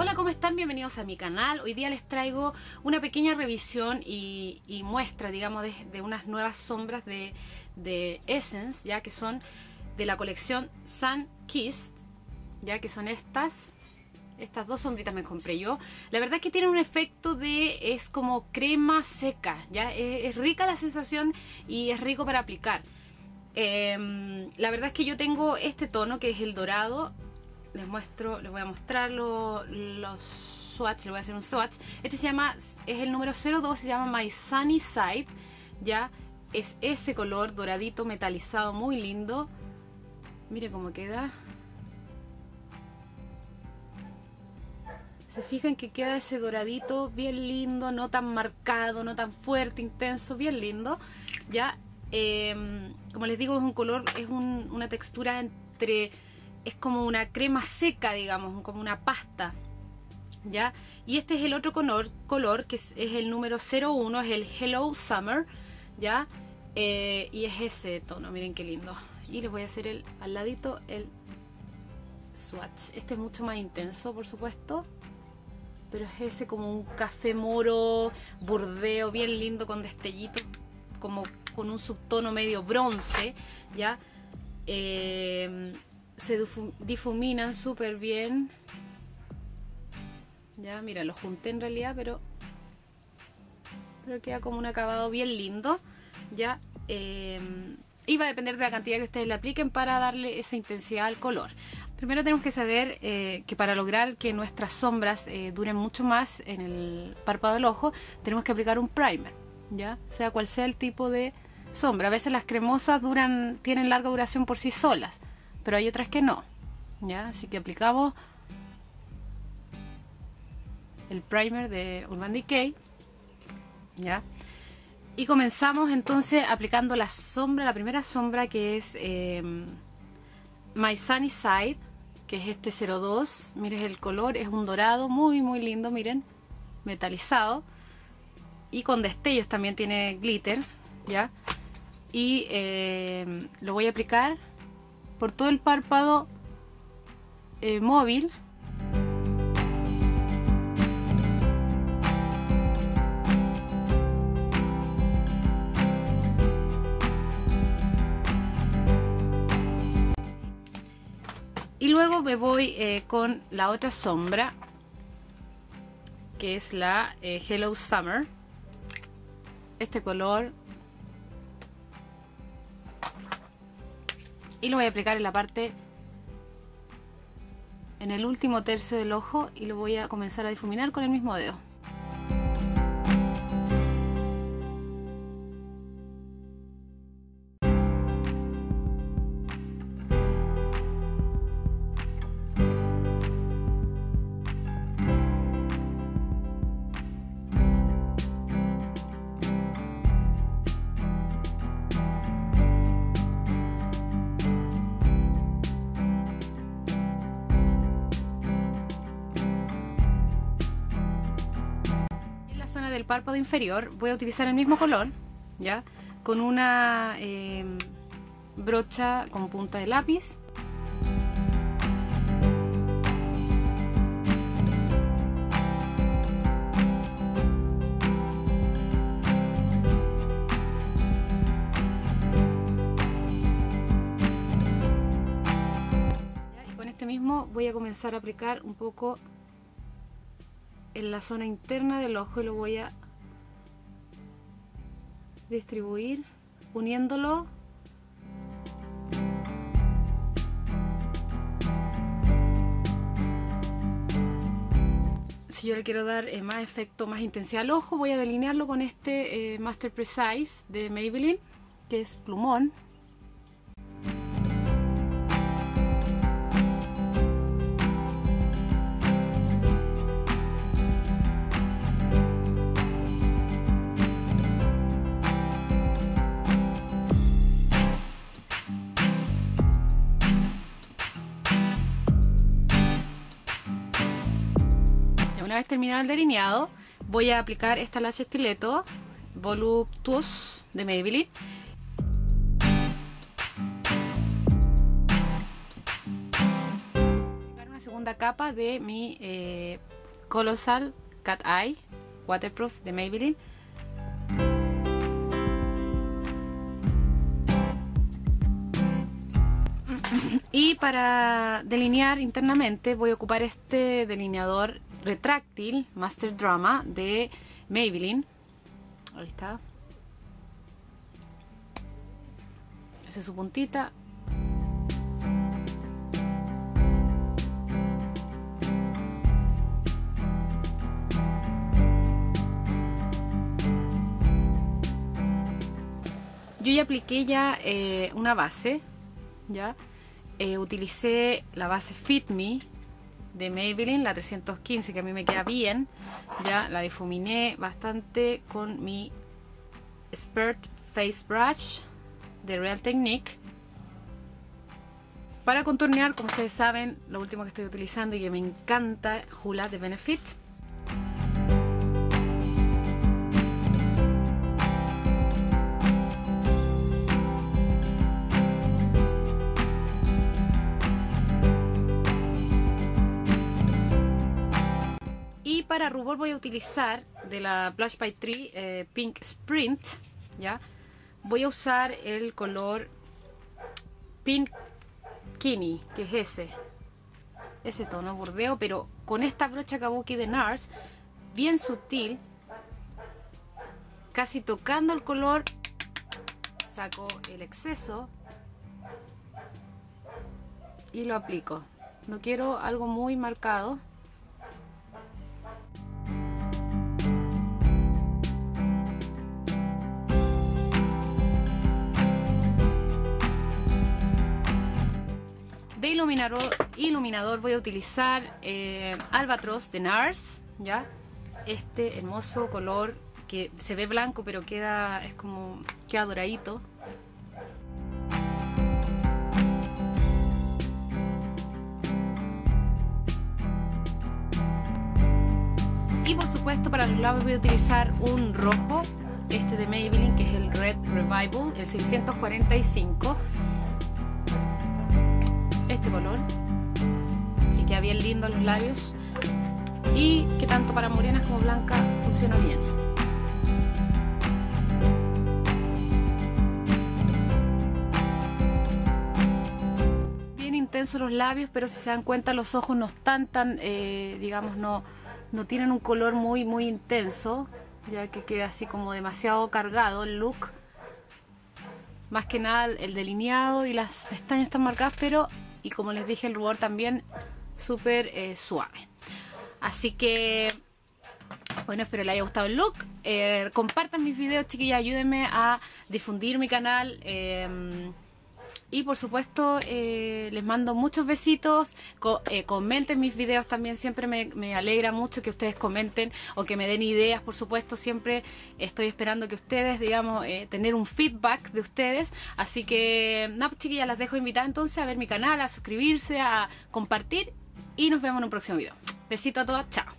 Hola, ¿cómo están? Bienvenidos a mi canal. Hoy día les traigo una pequeña revisión y, muestra, digamos, de, unas nuevas sombras de, Essence, ya que son de la colección Sun Kissed, ya que son estas. Estas dos sombritas me compré yo. La verdad es que tienen un efecto de... es como crema seca, ¿ya? Es, rica la sensación y es rico para aplicar. Em, la verdad es que yo tengo este tono que es el dorado les muestro, les voy a mostrar los swatch, les voy a hacer un swatch. Este se llama, es el número 02, se llama My Sunny Side, ya es ese color doradito metalizado muy lindo. Mire cómo queda. Se fijan que queda ese doradito bien lindo, no tan marcado, no tan fuerte, intenso, bien lindo. Ya, em, como les digo, es un color, es una textura entre es como una crema seca, digamos, como una pasta. ¿Ya? Y este es el otro color, color que es, el número 01, es el Hello Summer, ¿ya? Eh, y es ese tono, miren qué lindo. Y les voy a hacer el, al ladito el swatch. Este es mucho más intenso, por supuesto. Pero es ese como un café moro, burdeo, bien lindo con destellitos, como con un subtono medio bronce, ¿ya? Eh, se difuminan súper bien. Ya, mira, lo junté en realidad, pero, pero queda como un acabado bien lindo. Ya, eh, y va a depender de la cantidad que ustedes le apliquen para darle esa intensidad al color. Primero tenemos que saber eh, que para lograr que nuestras sombras eh, duren mucho más en el párpado del ojo, tenemos que aplicar un primer, ya, sea cual sea el tipo de sombra. A veces las cremosas duran, tienen larga duración por sí solas pero hay otras que no. ¿ya? Así que aplicamos el primer de Urban Decay. ¿ya? Y comenzamos entonces aplicando la sombra, la primera sombra que es eh, My Sunny Side, que es este 02. Miren el color, es un dorado muy muy lindo, miren, metalizado. Y con destellos también tiene glitter, ¿ya? Y eh, lo voy a aplicar por todo el párpado eh, móvil. Y luego me voy eh, con la otra sombra, que es la eh, Hello Summer. Este color y lo voy a aplicar en la parte en el último tercio del ojo y lo voy a comenzar a difuminar con el mismo dedo del párpado inferior voy a utilizar el mismo color, ¿ya? Con una eh, brocha con punta de lápiz. Con este mismo voy a comenzar a aplicar un poco en la zona interna del ojo y lo voy a distribuir uniéndolo si yo le quiero dar eh, más efecto, más intensidad al ojo, voy a delinearlo con este eh, Master Precise de Maybelline, que es plumón. Terminado el delineado, voy a aplicar esta lash estileto Voluptuous de Maybelline. una segunda capa de mi eh, Colossal Cat Eye Waterproof de Maybelline. Y para delinear internamente voy a ocupar este delineador retráctil Master Drama de Maybelline. Ahí está. Es su puntita. Yo ya apliqué ya eh, una base, ya. Eh, utilicé la base Fit Me de Maybelline, la 315, que a mí me queda bien. Ya la difuminé bastante con mi Spurt Face Brush de Real Technique. Para contornear, como ustedes saben, lo último que estoy utilizando y que me encanta, Hula de Benefit. Para rubor voy a utilizar de la Blush by Tree eh, Pink Sprint, ¿ya? Voy a usar el color Pink Kini, que es ese. Ese tono bordeo, pero con esta brocha Kabuki de NARS, bien sutil, casi tocando el color, saco el exceso y lo aplico. No quiero algo muy marcado. Iluminador, iluminador voy a utilizar eh, Albatros de NARS, ¿ya? Este hermoso color que se ve blanco pero queda, es como, queda doradito. Y por supuesto para los labios voy a utilizar un rojo, este de Maybelline que es el Red Revival, el 645 este color, que queda bien lindo en los labios y que tanto para morenas como blancas funciona bien. Bien intensos los labios, pero si se dan cuenta los ojos no están tan, eh, digamos, no, no tienen un color muy, muy intenso, ya que queda así como demasiado cargado el look. Más que nada el delineado y las pestañas están marcadas, pero y como les dije el rubor también súper eh, suave. Así que bueno, espero les haya gustado el look. Eh, compartan mis videos, chiquillas, ayúdenme a difundir mi canal. Eh, y por supuesto, eh, les mando muchos besitos. Eh, comenten mis videos también. Siempre me, alegra mucho que ustedes comenten o que me den ideas. Por supuesto, siempre estoy esperando que ustedes, digamos, eh, tener un feedback de ustedes. Así que, nada, pues, chiquillas, las dejo invitadas entonces a ver mi canal, a suscribirse, a compartir. Y nos vemos en un próximo video. Besito a todos. Chao.